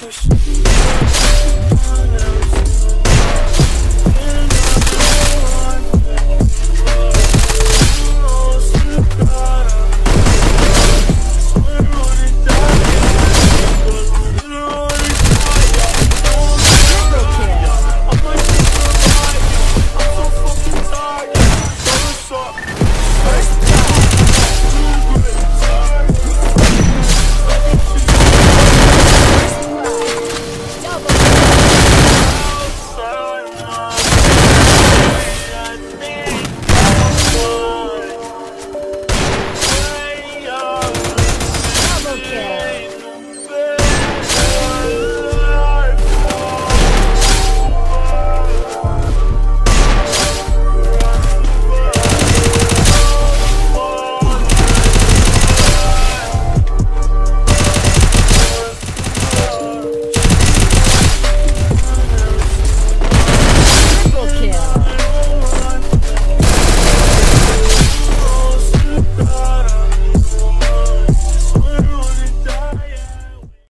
poucos.